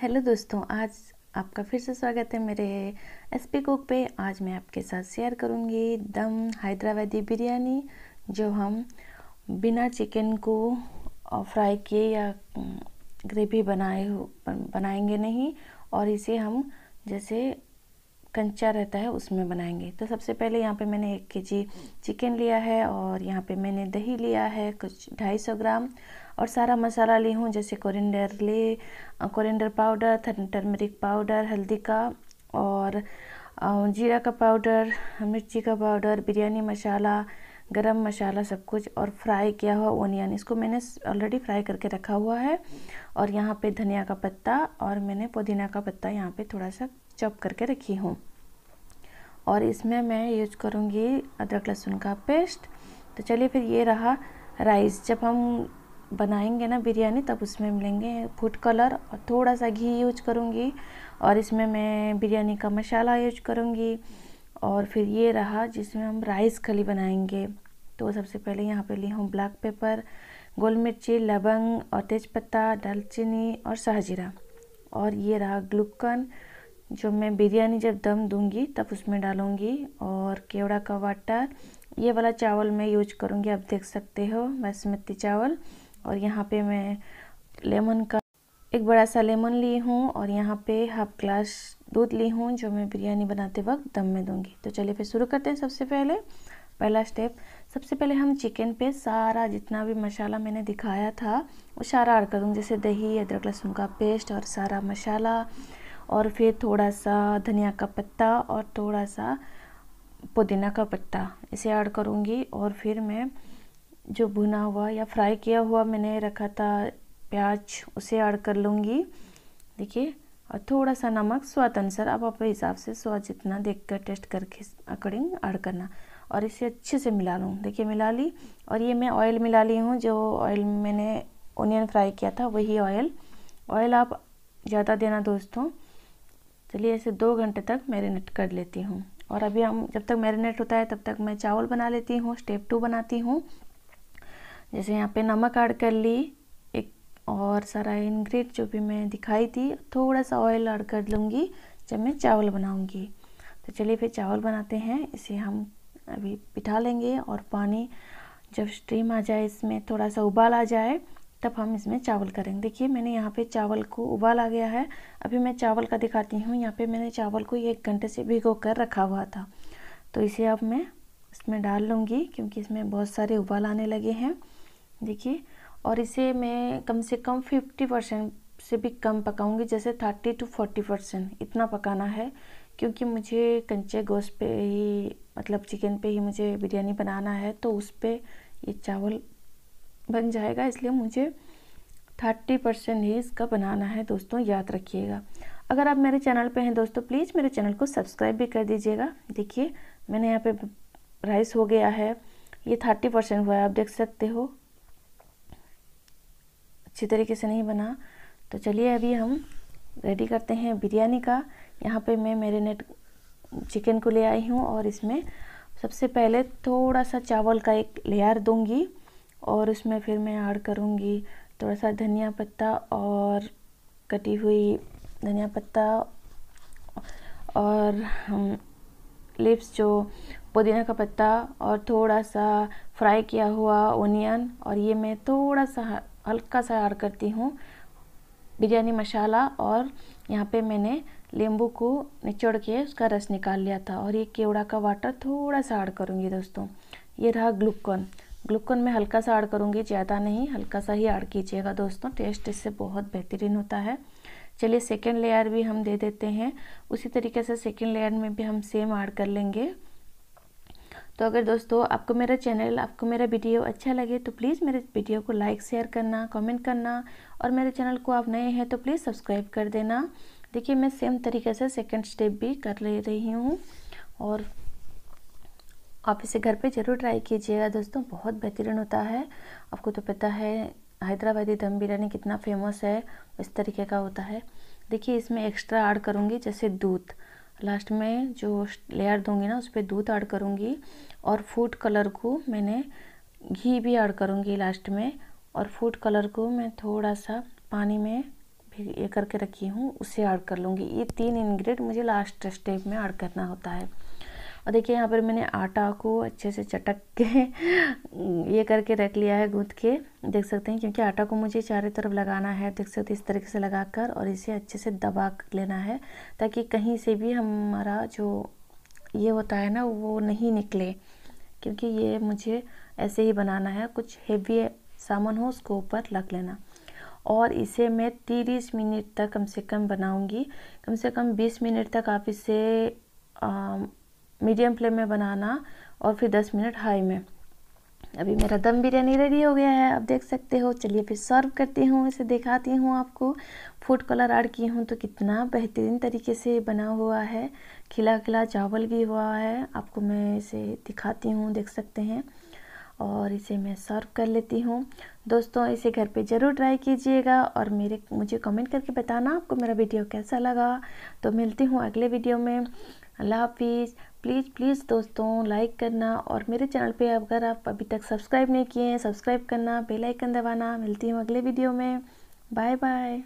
Hello दोस्तों, आज आपका फिर से स्वागत है मेरे एस पी कुक पे। आज मैं आपके साथ शेयर करूँगी दम हैदराबादी बिरयानी, जो हम बिना चिकन को फ्राई किए या ग्रेवी बनाए हो, बनाएँगे नहीं, और इसे हम जैसे कंचा रहता है, उसमें बनाएँगे। तो सबसे पहले यहाँ पे मैंने एक के जी चिकन लिया है और यहाँ पे मैंने दही लिया है, कुछ ढाई सौ ग्राम और सारा मसाला ली हूँ, जैसे कोरिंडर ले कोरिंडर पाउडर टर्मरिक पाउडर, हल्दी का और जीरा का पाउडर, मिर्ची का पाउडर, बिरयानी मसाला गरम मसाला सब कुछ और फ्राई किया हुआ ओनियन इसको मैंने ऑलरेडी फ्राई करके रखा हुआ है। और यहाँ पे धनिया का पत्ता और मैंने पुदीना का पत्ता यहाँ पे थोड़ा सा चॉप करके रखी हूँ। और इसमें मैं यूज़ करूँगी अदरक लहसुन का पेस्ट। तो चलिए फिर ये रहा राइस जब हम बनाएँगे ना बिरयानी, तब उसमें मिलेंगे फ़ूड कलर और थोड़ा सा घी यूज़ करूँगी। और इसमें मैं बिरयानी का मसाला यूज़ करूँगी। और फिर ये रहा जिसमें हम राइस खली बनाएँगे। तो सबसे पहले यहाँ पे ली हूँ ब्लैक पेपर, गोल मिर्ची, लवंग और तेज़पत्ता, दालचीनी और शाहजीरा। और ये रहा ग्लूकन, जो मैं बिरयानी जब दम दूँगी तब उसमें डालूँगी। और केवड़ा का वाटर, ये वाला चावल मैं यूज़ करूँगी, आप देख सकते हो, बासमती चावल। और यहाँ पे मैं लेमन का, एक बड़ा सा लेमन ली हूँ और यहाँ पे हाफ़ ग्लास दूध ली हूँ, जो मैं बिरयानी बनाते वक्त दम में दूँगी। तो चलिए फिर शुरू करते हैं सबसे पहले, पहला स्टेप सबसे पहले हम चिकन पे सारा जितना भी मसाला मैंने दिखाया था, वो सारा ऐड कर दूँगी जैसे दही, अदरक, लहसुन का पेस्ट और सारा मसाला, और फिर थोड़ा सा धनिया का पत्ता और थोड़ा सा पुदीना का पत्ता, इसे ऐड करूँगी। और फिर मैं जो भुना हुआ या फ्राई किया हुआ मैंने रखा था प्याज, उसे ऐड कर लूँगी। देखिए और थोड़ा सा नमक स्वाद अनुसार आप अपने हिसाब से स्वाद जितना देख कर टेस्ट करके अकॉर्डिंग ऐड करना। और इसे अच्छे से मिला लूँ। देखिए, मिला ली। और ये मैं ऑयल मिला ली हूँ, जो ऑयल मैंने ओनियन फ्राई किया था, वही ऑयल ऑयल आप ज़्यादा देना दोस्तों, चलिए ऐसे दो घंटे तक मैरिनेट कर लेती हूँ। और अभी हम, जब तक मैरिनेट होता है, तब तक मैं चावल बना लेती हूँ स्टेप टू बनाती हूँ। जैसे यहाँ पे नमक ऐड कर ली। और सारा इन्ग्रीड जो भी मैं दिखाई थी थोड़ा सा ऑयल ऐड कर लूँगी जब मैं चावल बनाऊँगी। तो चलिए फिर चावल बनाते हैं, इसे हम अभी बिठा लेंगे और पानी जब स्ट्रीम आ जाए, इसमें थोड़ा सा उबाल आ जाए, तब हम इसमें चावल करेंगे। देखिए, मैंने यहाँ पे चावल को उबाल आ गया है। अभी मैं चावल का दिखाती हूँ। यहाँ पे मैंने चावल को एक घंटे से भिगो कर रखा हुआ था। तो इसे अब मैं इसमें डाल लूँगी, क्योंकि इसमें बहुत सारे उबाल आने लगे हैं। देखिए और इसे मैं कम से कम फिफ्टी परसेंट से भी कम पकाऊँगी, जैसे थर्टी टू फोर्टी परसेंट इतना पकाना है, क्योंकि मुझे कंचे गोश्त पे ही मतलब चिकन पे ही मुझे बिरयानी बनाना है तो उस पर ये चावल बन जाएगा, इसलिए मुझे थर्टी परसेंट ही इसका बनाना है दोस्तों, याद रखिएगा। अगर आप मेरे चैनल पे हैं दोस्तों प्लीज़ मेरे चैनल को सब्सक्राइब भी कर दीजिएगा। देखिए, मैंने यहाँ पे राइस हो गया है, ये थर्टी परसेंट हुआ है, आप देख सकते हो। अच्छी तरीके से नहीं बना। तो चलिए अभी हम रेडी करते हैं बिरयानी का। यहाँ पे मैं मेरीनेट चिकन को ले आई हूँ और इसमें सबसे पहले थोड़ा सा चावल का एक लेयर दूँगी और उसमें फिर मैं ऐड करूँगी थोड़ा सा धनिया पत्ता और कटी हुई धनिया पत्ता और लिप्स जो पुदीना का पत्ता और थोड़ा सा फ्राई किया हुआ ओनियन और ये मैं थोड़ा सा हल्का सा ऐड करती हूँ बिरयानी मसाला और यहाँ पे मैंने नींबू को निचोड़ के उसका रस निकाल लिया था और ये केवड़ा का वाटर थोड़ा सा ऐड करूँगी दोस्तों। ये रहा ग्लूकॉन ग्लूकॉन में हल्का सा ऐड करूँगी, ज़्यादा नहीं, हल्का सा ही ऐड कीजिएगा दोस्तों। टेस्ट इससे बहुत बेहतरीन होता है। चलिए सेकेंड लेयर भी हम दे देते हैं। उसी तरीके से सेकेंड लेयर में भी हम सेम ऐड कर लेंगे। तो अगर दोस्तों, आपको मेरा चैनल आपको मेरा वीडियो अच्छा लगे तो प्लीज़ मेरे वीडियो को लाइक शेयर करना कमेंट करना और मेरे चैनल को आप नए हैं तो प्लीज़ सब्सक्राइब कर देना। देखिए, मैं सेम तरीके से सेकंड स्टेप भी कर ले रही हूँ और आप इसे घर पे ज़रूर ट्राई कीजिएगा। दोस्तों, बहुत बेहतरीन होता है। आपको तो पता है, हैदराबादी दम बिरयानी कितना फ़ेमस है, इस तरीके का होता है। देखिए, इसमें एक्स्ट्रा ऐड करूँगी, जैसे दूध। लास्ट में जो लेयर दूँगी ना, उस पर दूध ऐड करूँगी और फ़ूड कलर को मैंने घी भी ऐड करूँगी लास्ट में और फ़ूड कलर को मैं थोड़ा सा पानी में ये करके रखी हूँ, उसे ऐड कर लूँगी। ये तीन इंग्रेडिएंट मुझे लास्ट स्टेप में ऐड करना होता है। और देखिए यहाँ पर मैंने आटा को अच्छे से चटक के, ये करके रख लिया है गूँथ के। देख सकते हैं, क्योंकि आटा को मुझे चारों तरफ़ लगाना है, देख सकते इस तरीके से लगाकर और इसे अच्छे से दबा कर लेना है, ताकि कहीं से भी हमारा जो ये होता है ना, वो नहीं निकले, क्योंकि ये मुझे ऐसे ही बनाना है, कुछ हेवी सामान हो, उसको ऊपर रख लेना। और इसे मैं तीस मिनट तक कम से कम बनाऊँगी। कम से कम बीस मिनट तक आप इसे मीडियम फ्लेम में बनाना और फिर दस मिनट हाई में। अभी मेरा दम बिरयानी रेडी हो गया है, आप देख सकते हो। चलिए फिर सर्व करती हूँ, इसे दिखाती हूँ आपको। फ़ूड कलर ऐड की हूँ तो कितना बेहतरीन तरीके से बना हुआ है। खिला खिला चावल भी हुआ है, आपको मैं इसे दिखाती हूँ, देख सकते हैं। और इसे मैं सर्व कर लेती हूँ। दोस्तों, इसे घर पे ज़रूर ट्राई कीजिएगा और मेरे, मुझे कमेंट करके बताना आपको मेरा वीडियो कैसा लगा। तो मिलती हूँ अगले वीडियो में। अल्लाह हाफिज़। प्लीज़ प्लीज़ दोस्तों लाइक करना और मेरे चैनल पे अगर आप अभी तक सब्सक्राइब नहीं किए हैं सब्सक्राइब करना बेल आइकन दबाना। मिलती हूँ अगले वीडियो में। Bye bye